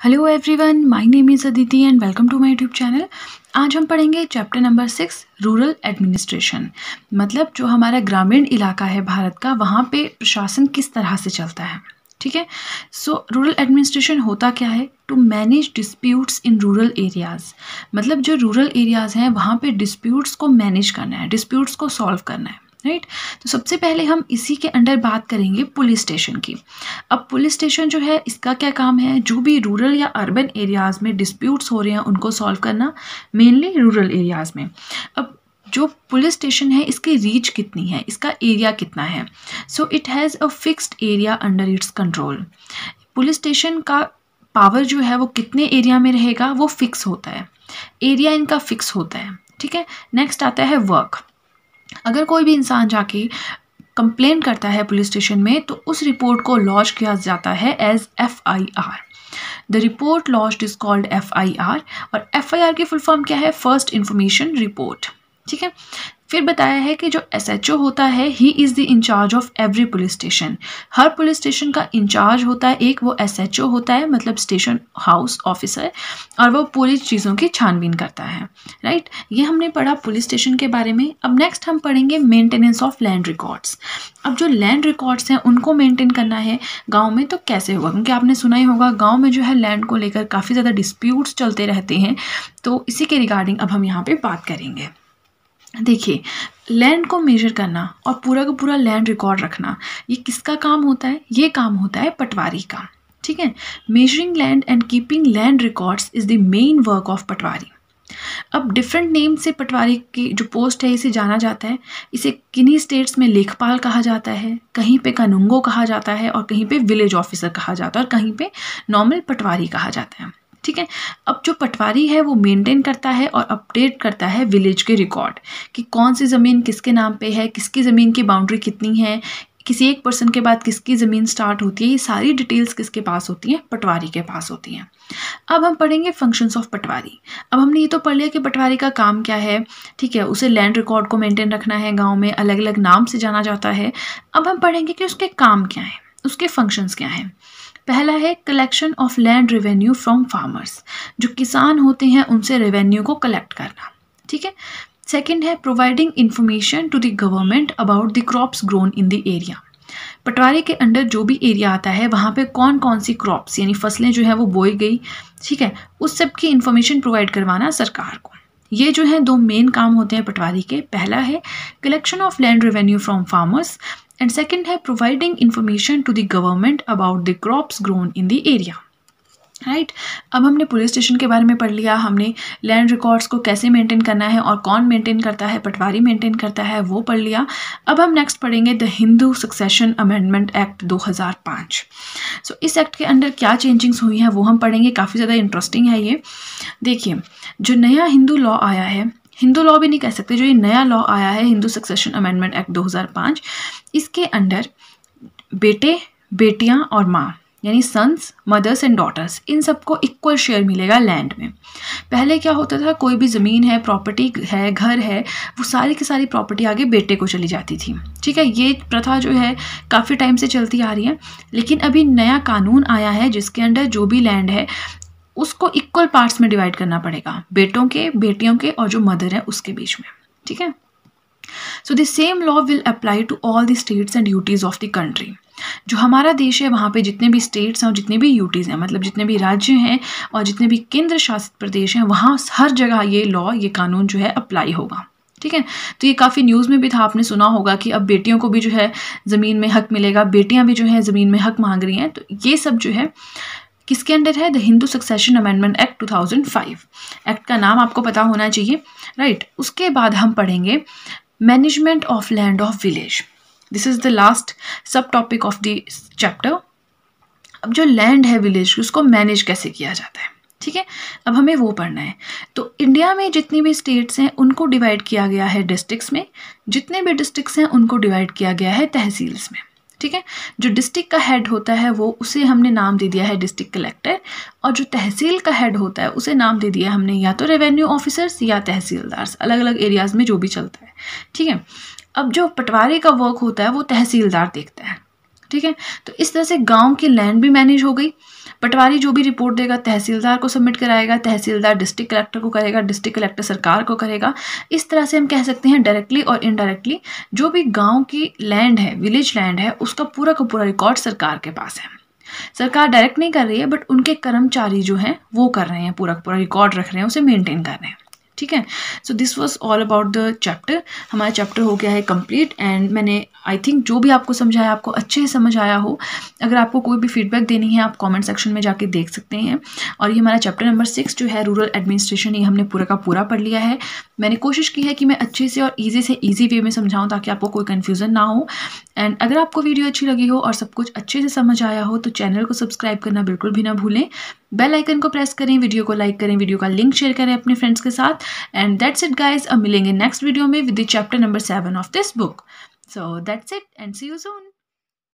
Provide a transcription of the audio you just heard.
Hello everyone my name is Aditi and welcome to my YouTube channel आज हम पढ़ेंगे chapter number six rural administration मतलब जो हमारा ग्रामीण इलाका है भारत का, वहाँ पे प्रशासन किस तरह से चलता है, ठीक है? सो रूरल एडमिनिस्ट्रेशन होता क्या है? To manage disputes in rural areas मतलब जो रूरल एरियाज़ हैं, वहाँ पर डिस्प्यूट्स को मैनेज करना है डिस्प्यूट्स को सॉल्व करना है। राइट तो सबसे पहले हम इसी के अंडर बात करेंगे पुलिस स्टेशन की। अब पुलिस स्टेशन जो है, इसका क्या काम है? जो भी रूरल या अर्बन एरियाज़ में डिस्प्यूट्स हो रहे हैं, उनको सॉल्व करना मेनली रूरल एरियाज़ में। अब जो पुलिस स्टेशन है, इसकी रीच कितनी है? इसका एरिया कितना है? So it has a fixed area under its control police station का पावर जो है, वो कितने एरिया में रहेगा? वो फिक्स होता है। एरिया इनका फिक्स होता है। ठीक है? नेक्स्ट आता है वर्क अगर कोई भी इंसान जाके कंप्लेन करता है पुलिस स्टेशन में तो उस रिपोर्ट को लॉन्च किया जाता है as F I R the report launch is called F I R और एफ़ आई आर की फुल फॉर्म क्या है? फ़र्स्ट इंफॉर्मेशन रिपोर्ट ठीक है? फिर बताया है कि जो एस एच ओ होता है he is the incharge of every police station her police station का इंचार्ज होता है, एक वो एस एच ओ होता है मतलब स्टेशन हाउस ऑफिसर और वो पूरी चीज़ों की छानबीन करता है राइट ये हमने पढ़ा पुलिस स्टेशन के बारे में। अब नेक्स्ट हम पढ़ेंगे मेंटेनेंस ऑफ़ लैंड रिकॉर्ड्स अब जो लैंड रिकॉर्ड्स हैं, उनको मेंटेन करना है, गाँव में तो कैसे होगा? क्योंकि आपने सुना ही होगा, गाँव में जो है लैंड को लेकर काफ़ी ज़्यादा डिस्प्यूट्स चलते रहते हैं। तो इसी के रिगार्डिंग अब हम यहाँ पर बात करेंगे। देखिए लैंड को मेजर करना और पूरा का पूरा लैंड रिकॉर्ड रखना, ये किसका काम होता है? ये काम होता है पटवारी का, ठीक है? Measuring land and keeping land records is the main work of patwari. अब डिफरेंट नेम से पटवारी की जो पोस्ट है, इसे जाना जाता है। इसे किन्हीं स्टेट्स में लेखपाल कहा जाता है? कहीं पे कानूंगो कहा जाता है और कहीं पे विलेज ऑफिसर कहा जाता है और कहीं पे नॉर्मल पटवारी कहा जाता है। ठीक है? अब जो पटवारी है, वो मेंटेन करता है और अपडेट करता है विलेज के रिकॉर्ड कि कौन सी ज़मीन किसके नाम पे है, किसकी ज़मीन की बाउंड्री कितनी है, किसी एक पर्सन के बाद किसकी ज़मीन स्टार्ट होती है, ये सारी डिटेल्स किसके पास होती हैं? पटवारी के पास होती हैं। अब हम पढ़ेंगे फ़ंक्शंस ऑफ़ पटवारी। अब हमने ये तो पढ़ लिया कि पटवारी का काम क्या है, ठीक है? उसे लैंड रिकॉर्ड को मेंटेन रखना है गाँव में अलग अलग नाम से जाना जाता है। अब हम पढ़ेंगे कि उसके काम क्या हैं। उसके फ़ंक्शंस क्या हैं? पहला है collection of land revenue from farmers जो किसान होते हैं उनसे रेवेन्यू को कलेक्ट करना, ठीक है? सेकेंड है providing information to the government about the crops grown in the area patwari के अंडर जो भी एरिया आता है, वहाँ पे कौन कौन सी क्रॉप्स यानी फ़सलें जो है वो बोई गई, ठीक है? उस सब की इन्फॉर्मेशन प्रोवाइड करवाना सरकार को। ये जो है दो मेन काम होते हैं पटवारी के। पहला है collection of land revenue from farmers and second है providing information to the government about the crops grown in the area right अब हमने पुलिस स्टेशन के बारे में पढ़ लिया हमने लैंड रिकॉर्ड्स को कैसे मेंटेन करना है और कौन मेंटेन करता है पटवारी मेंटेन करता है वो पढ़ लिया। अब हम नेक्स्ट पढ़ेंगे the Hindu succession amendment act 2005 so so, इस एक्ट के अंडर क्या चेंजिंग्स हुई हैं वो हम पढ़ेंगे काफ़ी ज़्यादा इंटरेस्टिंग है ये। देखिए जो नया हिंदू लॉ आया है हिंदू लॉ भी नहीं कह सकते जो ये नया लॉ आया है हिंदू सक्सेशन अमेंडमेंट एक्ट 2005 इसके अंडर बेटे, बेटियाँ और माँ, यानी सन्स मदर्स एंड डॉटर्स इन सबको इक्वल शेयर मिलेगा लैंड में। पहले क्या होता था, कोई भी ज़मीन है प्रॉपर्टी है, घर है, वो सारी की सारी प्रॉपर्टी आगे बेटे को चली जाती थी। ठीक है, ये प्रथा जो है, काफ़ी टाइम से चलती आ रही है, लेकिन अभी नया कानून आया है, जिसके अंडर जो भी लैंड है, उसको इक्वल पार्ट्स में डिवाइड करना पड़ेगा, बेटों के, बेटियों के और जो मदर है, उसके बीच में। ठीक है? So the same law will apply to all the states and UTs of the country जो हमारा देश है, वहाँ पे जितने भी स्टेट्स हैं और जितने भी यूटीज़ हैं मतलब जितने भी राज्य हैं और जितने भी केंद्र शासित प्रदेश हैं, वहाँ हर जगह ये लॉ ये कानून जो है अप्लाई होगा। ठीक है? तो ये काफ़ी न्यूज़ में भी था, आपने सुना होगा कि अब बेटियों को भी जो है ज़मीन में हक मिलेगा, बेटियाँ भी जो है ज़मीन में हक मांग रही हैं तो ये सब जो है किसके अंडर है? The Hindu succession amendment act 2005 act का नाम आपको पता होना चाहिए राइट उसके बाद हम पढ़ेंगे management of land of village. This is the last sub topic of the chapter अब जो लैंड है विलेज की, उसको मैनेज कैसे किया जाता है? ठीक है? अब हमें वो पढ़ना है। तो इंडिया में जितनी भी स्टेट्स हैं, उनको डिवाइड किया गया है डिस्ट्रिक्ट्स में। जितने भी डिस्ट्रिक्ट्स हैं, उनको डिवाइड किया गया है तहसील्स में। ठीक है? जो डिस्ट्रिक्ट का हेड होता है, वो उसे हमने नाम दे दिया है डिस्ट्रिक्ट कलेक्टर और जो तहसील का हेड होता है, उसे नाम दे दिया हमने या तो रेवेन्यू ऑफिसर्स या तहसीलदार्स अलग अलग एरियाज़ में जो भी चलता है, ठीक है? अब जो पटवारी का वर्क होता है, वो तहसीलदार देखता है। ठीक है? तो इस तरह से गाँव की लैंड भी मैनेज हो गई। पटवारी जो भी रिपोर्ट देगा, तहसीलदार को सबमिट कराएगा, तहसीलदार डिस्ट्रिक्ट कलेक्टर को करेगा डिस्ट्रिक्ट कलेक्टर सरकार को करेगा। इस तरह से हम कह सकते हैं डायरेक्टली और इनडायरेक्टली जो भी गाँव की लैंड है विलेज लैंड है, उसका पूरा का पूरा रिकॉर्ड सरकार के पास है। सरकार डायरेक्ट नहीं कर रही है बट उनके कर्मचारी जो हैं, वो कर रहे हैं, पूरा पूरा रिकॉर्ड रख रहे हैं, उसे मेंटेन कर रहे हैं। ठीक है? So this was all about the chapter हमारा चैप्टर हो गया है कंप्लीट एंड मैंने आई थिंक जो भी आपको समझाया, आपको अच्छे से समझ आया हो, अगर आपको कोई भी फीडबैक देनी है, आप कॉमेंट सेक्शन में जाके देख सकते हैं। और ये हमारा चैप्टर नंबर सिक्स जो है रूरल एडमिनिस्ट्रेशन ये हमने पूरा का पूरा पढ़ लिया है। मैंने कोशिश की है कि मैं अच्छे से और ईजी से ईजी वे में समझाऊँ ताकि आपको कोई कन्फ्यूज़न ना हो। एंड अगर आपको वीडियो अच्छी लगी हो और सब कुछ अच्छे से समझ आया हो तो चैनल को सब्सक्राइब करना बिल्कुल भी ना भूलें। बेल आइकन को प्रेस करें वीडियो को लाइक करें वीडियो का लिंक शेयर करें अपने फ्रेंड्स के साथ। एंड दैट्स इट गाइज़ अब मिलेंगे नेक्स्ट वीडियो में with the chapter number seven of this book so that's it and see you soon